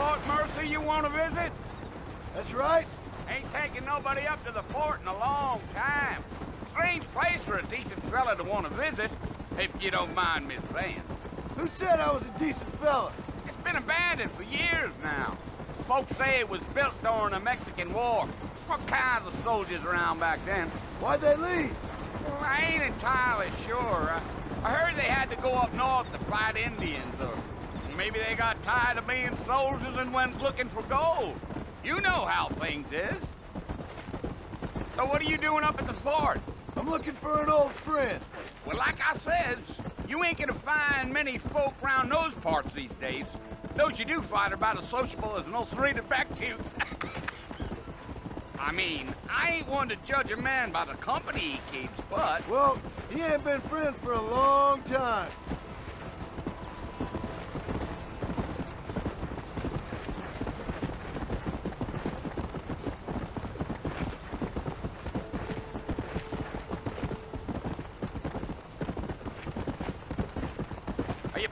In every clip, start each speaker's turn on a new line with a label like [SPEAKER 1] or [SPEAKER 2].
[SPEAKER 1] Mercer you want to visit?
[SPEAKER 2] That's right.
[SPEAKER 1] Ain't taking nobody up to the fort in a long time. Strange place for a decent fella to want to visit, if you don't mind me saying.
[SPEAKER 2] Who said I was a decent fella?
[SPEAKER 1] It's been abandoned for years now. Folks say it was built during the Mexican War. What kinds of soldiers around back then?
[SPEAKER 2] Why'd they leave?
[SPEAKER 1] Well, I ain't entirely sure. I, I heard they had to go up north to fight Indians, or maybe they got tired of being soldiers and went looking for gold. You know how things is. So what are you doing up at the fort?
[SPEAKER 2] I'm looking for an old friend.
[SPEAKER 1] Well, like I says, you ain't gonna find many folk round those parts these days. Those you do find are about as sociable as an ulcerated back tooth. I mean, I ain't one to judge a man by the company he keeps, but...
[SPEAKER 2] Well, he ain't been friends for a long time.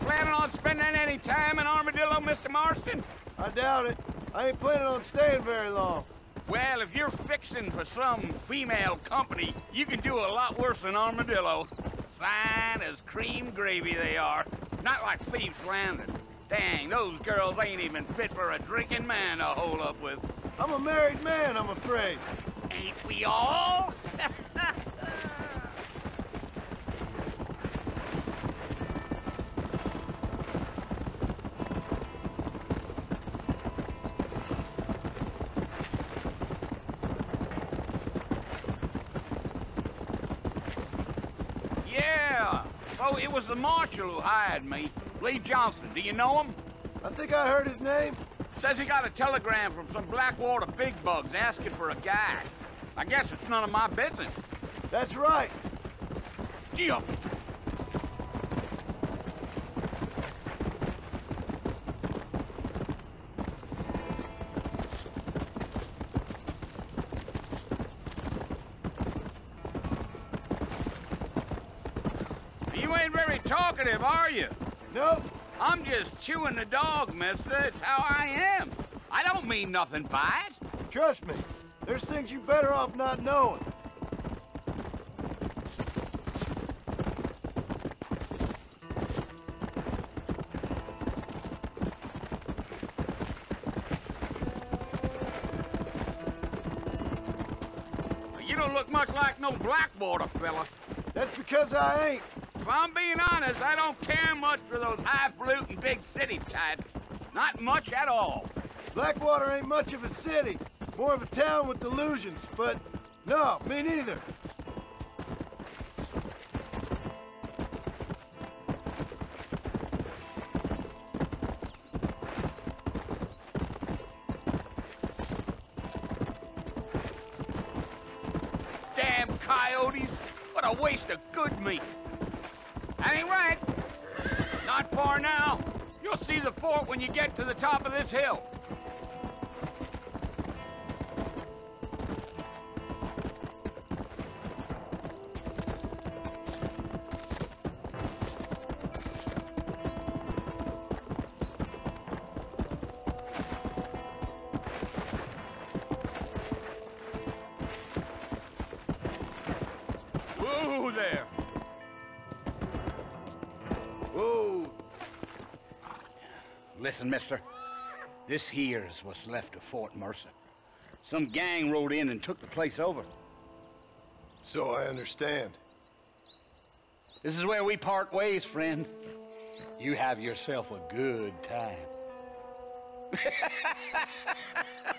[SPEAKER 1] Planning on spending any time in Armadillo, Mr. Marston?
[SPEAKER 2] I doubt it. I ain't planning on staying very long.
[SPEAKER 1] Well, if you're fixing for some female company, you can do a lot worse than Armadillo. Fine as cream gravy they are. Not like Thieves Landing. Dang, those girls ain't even fit for a drinking man to hold up with.
[SPEAKER 2] I'm a married man, I'm afraid.
[SPEAKER 1] Ain't we all? Yeah. So it was the marshal who hired me. Leigh Johnson. Do you know him?
[SPEAKER 2] I think I heard his name.
[SPEAKER 1] Says he got a telegram from some Blackwater big bugs asking for a guy. I guess it's none of my business.
[SPEAKER 2] That's right.
[SPEAKER 1] Gee up. You ain't very talkative, are you?
[SPEAKER 2] Nope.
[SPEAKER 1] I'm just chewing the dog, mister. It's how I am. I don't mean nothing by it.
[SPEAKER 2] Trust me. There's things you better off not knowing.
[SPEAKER 1] You don't look much like no Blackwater fella.
[SPEAKER 2] That's because I ain't.
[SPEAKER 1] If I'm being honest, I don't care much for those highfalutin big city types. Not much at all.
[SPEAKER 2] Blackwater ain't much of a city. More of a town with delusions, but no, me neither.
[SPEAKER 1] Damn coyotes. What a waste of good meat. That ain't right. Not far now. You'll see the fort when you get to the top of this hill. Whoa there. Listen, mister. This here is what's left of Fort Mercer. Some gang rode in and took the place over.
[SPEAKER 2] So I understand.
[SPEAKER 1] This is where we part ways, friend. You have yourself a good time.